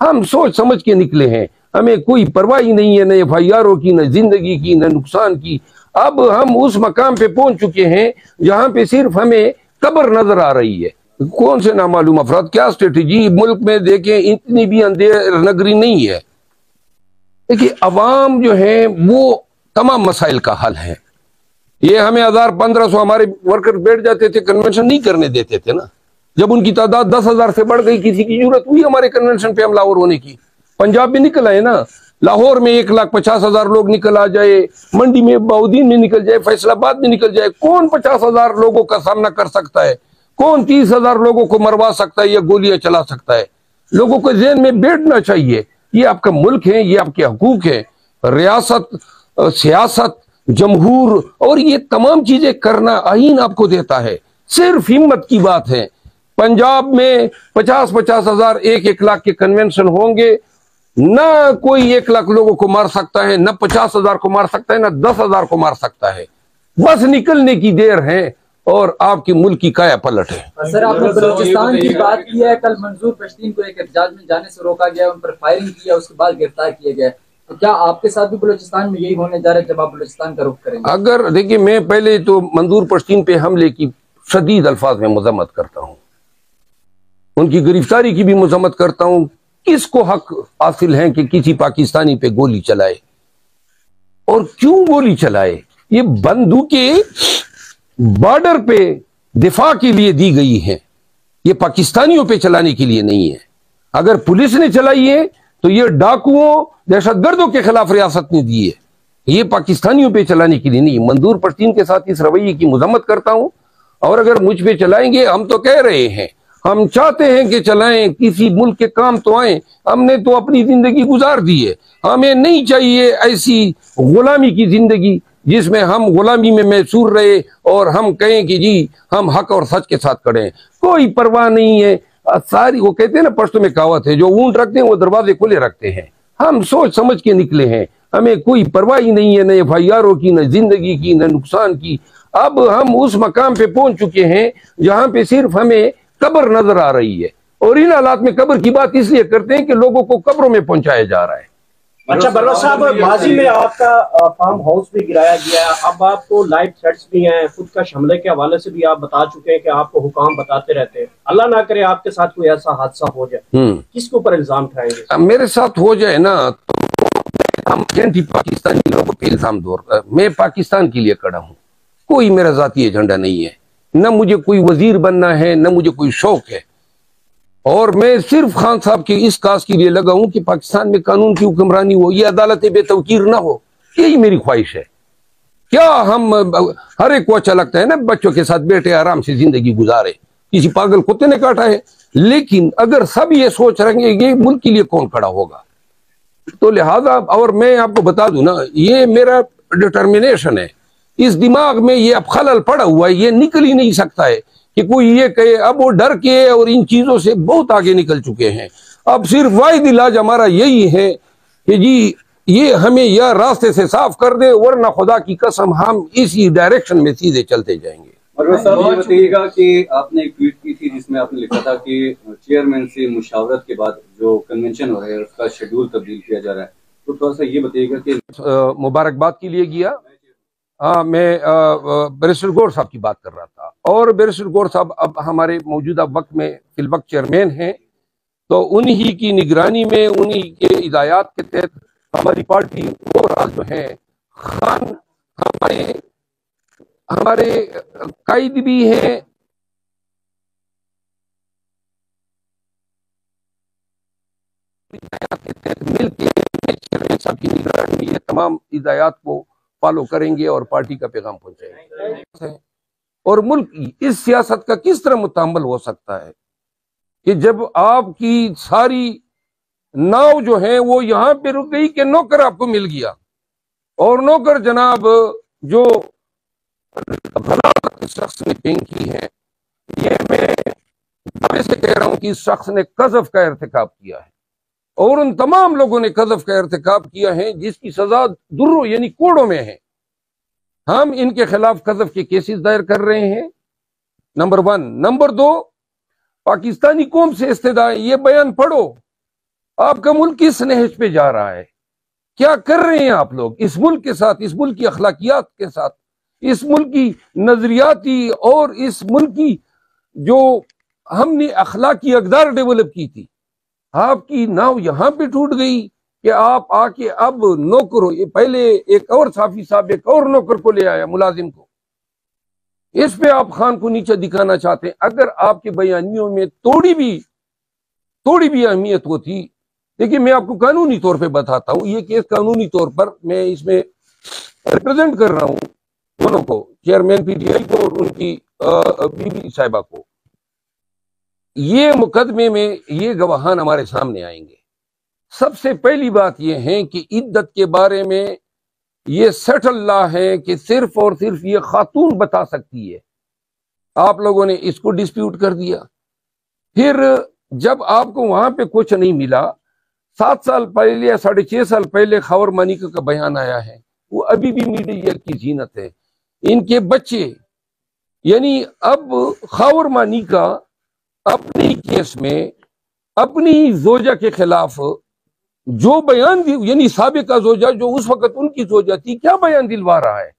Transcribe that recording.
हम सोच समझ के निकले हैं। हमें कोई परवाह ही नहीं है, न एफ़ आई आर की, न ज़िंदगी की, न नुकसान की। अब हम उस मकाम पे पहुँच चुके हैं जहाँ पे सिर्फ़ हमें कब्र नज़र आ रही है। कौन से नामालूम अफराद? क्या स्ट्रेटेजी मुल्क में देखें, इतनी भी अंधेर नगरी नहीं है। देखिए, अवाम जो है, वो तमाम मसाइल का हल है। ये हमें हज़ार पंद्रह सौ हमारे वर्कर बैठ जाते थे कन्वेंशन नहीं करने देते थे ना। जब उनकी तादाद दस हज़ार से बढ़ गई, किसी की ज़रूरत हुई हमारे कन्वेंशन पे हमलावर होने की। पंजाब में निकल आए ना। लाहौर में एक लाख पचास हज़ार लोग निकल आ जाए, मंडी में बाउद्दीन में निकल जाए, फैसलाबाद में निकल जाए, कौन पचास हज़ार लोगों का सामना कर सकता है? कौन तीस हज़ार लोगों को मरवा सकता है या गोलियाँ चला सकता है? लोगों को जेन में बैठना चाहिए। ये आपका मुल्क है, ये आपके हकूक है। रियासत, सियासत, जमहूर और ये तमाम चीज़ें करना आइन आपको देता है। सिर्फ़ हिम्मत की बात है। पंजाब में पचास पचास हज़ार एक एक लाख के कन्वेंशन होंगे। न कोई एक लाख लोगों को मार सकता है न पचास हज़ार को मार सकता है न दस हज़ार को मार सकता है। बस निकलने की देर है और आपकी मुल्क की काया पलट है। सर आपने बलूचिस्तान की बात की है कल मंजूर पश्तीन को एक एहतजाज में जाने से रोका गया उन पर फायरिंग किया उसके बाद गिरफ़्तार किया गया तो क्या आपके साथ भी बलूचिस्तान में यही होने जा रहा है जब आप बलूचिस्तान का रुख करेंगे? अगर देखिए मैं पहले तो मंजूर पश्तीन पे हमले की शदीद अल्फाज में मजम्मत करता हूँ। उनकी गिरफ्तारी की भी मजम्मत करता हूँ। किसको हक हासिल है कि किसी पाकिस्तानी पे गोली चलाए। और क्यों गोली चलाए? ये बंदूकें बॉर्डर पे दिफा के लिए दी गई है। ये पाकिस्तानियों पे चलाने के लिए नहीं है। अगर पुलिस ने चलाई है तो ये डाकुओं, दहशतगर्दों के खिलाफ रियासत ने दी है। ये पाकिस्तानियों पे चलाने के लिए नहीं। मंदूर पश्तीन के साथ इस रवैये की मजम्मत करता हूँ। और अगर मुझ पे चलाएँगे, हम तो कह रहे हैं हम चाहते हैं कि चलाएँ, किसी मुल्क के काम तो आए। हमने तो अपनी ज़िंदगी गुजार दी है। हमें नहीं चाहिए ऐसी गुलामी की ज़िंदगी जिसमें हम गुलामी में महसूर रहे और हम कहें कि जी, हम हक और सच के साथ खड़े हैं। कोई परवाह नहीं है। सारी, वो कहते हैं ना, पश्तो में कहावत है, जो ऊँट रखते हैं, वो दरवाजे खुले रखते हैं। हम सोच समझ के निकले हैं। हमें कोई परवाह ही नहीं है, न एफ़ आई आर की, न ज़िंदगी की, न नुकसान की। अब हम उस मकाम पे पहुँच चुके हैं, जहाँ पे सिर्फ़ हमें कब्र नज़र आ रही है। और इन हालात में कब्र की बात इसलिए करते हैं कि लोगों को कब्रों में पहुँचाया जा रहा है। अच्छा बल्ला साहब माजी में आपका फार्म हाउस भी गिराया गया है। अब आपको लाइव थ्रेट्स भी हैं खुद का हमले के हवाले से भी आप बता चुके हैं कि आपको हुकाम बताते रहते हैं। अल्लाह ना करे आपके साथ कोई ऐसा हादसा हो जाए। हम्म। किसके ऊपर इल्ज़ाम उठाएँगे मेरे साथ हो जाए ना तो हम एंटी पाकिस्तानी लोगों पे इल्ज़ाम दौर मैं पाकिस्तान के लिए खड़ा हूँ। कोई मेरा जाती एजेंडा नहीं है। न मुझे कोई वज़ीर बनना है, न मुझे कोई शौक है। और मैं सिर्फ़ खान साहब के इस काज के लिए लगा हूँ कि पाकिस्तान में कानून की हुक्मरानी हो, ये अदालत बेतवकीर ना हो, यही मेरी ख्वाहिश है। क्या हम, हर एक को अच्छा लगता है ना, बच्चों के साथ बैठे, आराम से ज़िंदगी गुजारे। किसी पागल कुत्ते ने काटा है। लेकिन अगर सब ये सोच रहे ये मुल्क के लिए कौन खड़ा होगा? तो लिहाजा, और मैं आपको बता दूँ ना, ये मेरा डिटर्मिनेशन है। इस दिमाग में ये अब खलल पड़ा हुआ है ये निकल ही नहीं सकता है कि कोई ये कहे अब वो डर के और इन चीज़ों से बहुत आगे निकल चुके हैं। अब सिर्फ़ वाहिद इलाज हमारा यही है कि जी ये हमें यह रास्ते से साफ़ कर दे वरना खुदा की कसम हम इसी डायरेक्शन में सीधे चलते जाएँगे। बताइएगा कि आपने एक ट्वीट की थी जिसमें आपने लिखा था कि चेयरमैन से मुशावरत के बाद जो कन्वेंशन हो रहा है उसका शेड्यूल तब्दील किया जा रहा है। तो थोड़ा सा ये बताइएगा कि मुबारकबाद के लिए गया हाँ मैं बैरिस्टर गौर साहब की बात कर रहा था। और बैरिस्टर गौर साहब अब हमारे मौजूदा वक्त में फिलवक्त चेयरमैन हैं तो उन्हीं की निगरानी में, उन्हीं के हिदायत के तहत हमारी पार्टी ओवरऑल जो है, खान हमारे हमारे कायद भी हैं। मिल के चेयरमैन साहब की निगरानी में तमाम हिदायत को फॉलो करेंगे और पार्टी का पैगाम पहुंचाएँगे। और मुल्क इस सियासत का किस तरह मुतमल हो सकता है कि जब आपकी सारी नाव जो है वो यहाँ पे रुक गई कि नौकर आपको मिल गया? और नौकर जनाब जो शख्स ने पेंग की है, ये मैं से कह रहा हूँ कि इस शख्स ने कजफ का इरतकब किया है। और उन तमाम लोगों ने कजफ का इरतकब किया है, जिसकी सजा दुर्रो यानी कोड़ों में है। हम इनके खिलाफ कजफ के केसेस दायर कर रहे हैं। Number one. नंबर दो, पाकिस्तानी कौम से इस्तेदा ये बयान पढ़ो, आपका मुल्क किस नहज पे जा रहा है? क्या कर रहे हैं आप लोग? इस मुल्क के साथ, इस मुल्क की अखलाकियात के साथ, इस मुल्क की नजरियाती और इस मुल्क की जो हमने अखलाकी अकदार डेवलप की थी आपकी नाव यहाँ पे टूट गई कि आप आके अब नौकर हो। ये पहले एक और साफी साहब, एक और नौकर को ले आया मुलाजिम को। इस पे आप खान को नीचे दिखाना चाहते हैं। अगर आपके बयानियों में थोड़ी भी थोड़ी भी अहमियत होती, देखिए मैं आपको कानूनी तौर पे बताता हूँ। ये केस कानूनी तौर पर मैं इसमें रिप्रेजेंट कर रहा हूँ दोनों को, चेयरमैन पीटीआई को और उनकी बीबी साहिबा को। ये मुकदमे में ये गवाहान हमारे सामने आएँगे। सबसे पहली बात यह है कि इद्दत के बारे में ये सेटल ला है कि सिर्फ़ और सिर्फ़ ये खातून बता सकती है। आप लोगों ने इसको डिस्प्यूट कर दिया। फिर जब आपको वहाँ पे कुछ नहीं मिला, सात साल पहले या साढ़े छह साल पहले खबर मानिका का बयान आया है। वो अभी भी मीडिया की जीनत है। इनके बच्चे, यानी अब खावर मानिका अपने केस में, अपनी जोजा के खिलाफ जो बयान यानी सबका जोजा जो उस वक्त उनकी जोजा थी, क्या बयान दिलवा रहा है?